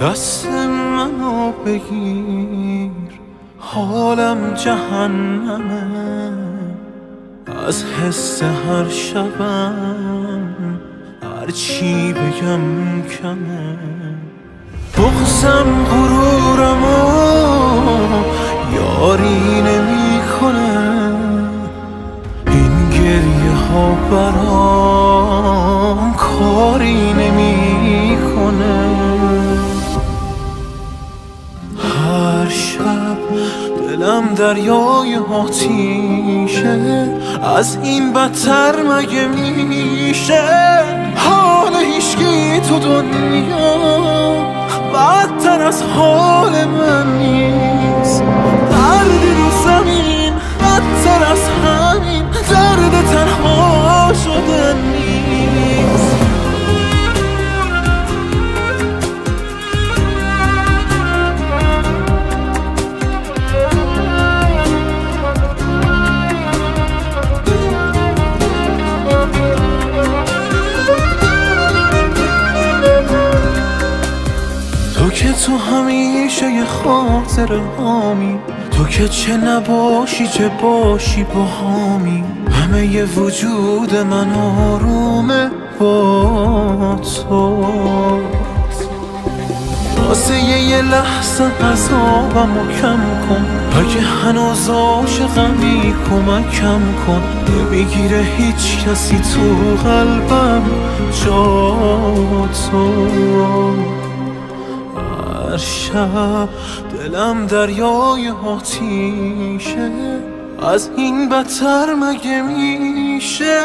دست منو بگیر حالم جهنمه. از حس هر شبم هر چی بگم کمه. بغزم غرورم یاری نمی‌کنه. این گریه ها برام کاری نمی‌کنه. دلم دریای آتیشه. از این بدتر مگه میشه؟ حال هیشگی تو دنیا بدتر از حال من نیست. تو که تو همیشه یه خاطر هامی. تو که چه نباشی چه باشی با هامی. همه ی وجود من آرومه با تو. واسه یه لحظه عذابم و کم کن. اگه هنوز عاشقمی کمکم کن. نمی‌گیره هیچ کسی تو قلبم جا تو. هر شب دلم دریای آتیشه. از این بدتر مگه میشه؟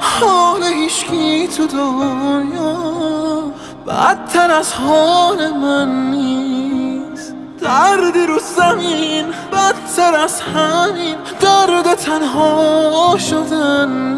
حال هیشگی تو دنیا بدتر از حال من نیست. دردی رو زمین بدتر از همین. درد تنها شدن